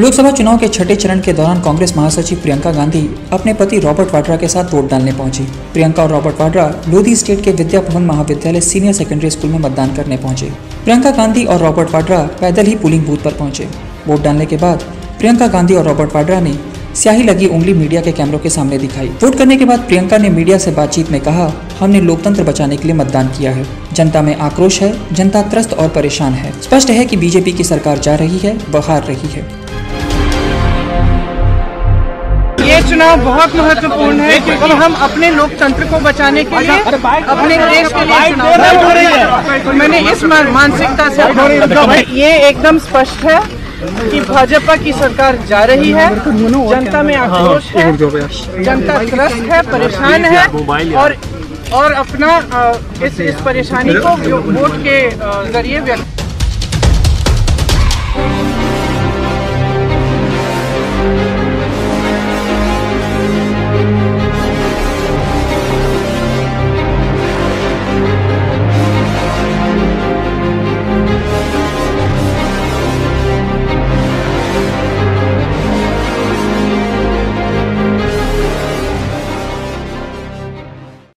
लोकसभा चुनाव के छठे चरण के दौरान कांग्रेस महासचिव प्रियंका गांधी अपने पति रॉबर्ट वाड्रा के साथ वोट डालने पहुँची। प्रियंका और रॉबर्ट वाड्रा लोधी स्टेट के विद्या भवन महाविद्यालय सीनियर सेकेंडरी स्कूल में मतदान करने पहुँचे। प्रियंका गांधी और रॉबर्ट वाड्रा पैदल ही पोलिंग बूथ पर पहुँचे। वोट डालने के बाद प्रियंका गांधी और रॉबर्ट वाड्रा ने स्याही लगी उंगली मीडिया के कैमरों के सामने दिखाई। वोट करने के बाद प्रियंका ने मीडिया से बातचीत में कहा, हमने लोकतंत्र बचाने के लिए मतदान किया है। जनता में आक्रोश है, जनता त्रस्त और परेशान है। स्पष्ट है कि बीजेपी की सरकार जा रही है वह हार रही है। ये चुनाव बहुत महत्वपूर्ण है क्योंकि हम अपने लोकतंत्र को बचाने के लिए अपने देश के लिए चुनाव हैं। मैंने इस मानसिकता से ये एकदम स्पष्ट है कि भाजपा की सरकार जा रही है जनता में आक्रोश है। जनता त्रस्त है परेशान है और और अपना इस इस परेशानी को वोट के ज़रिए व्यक्त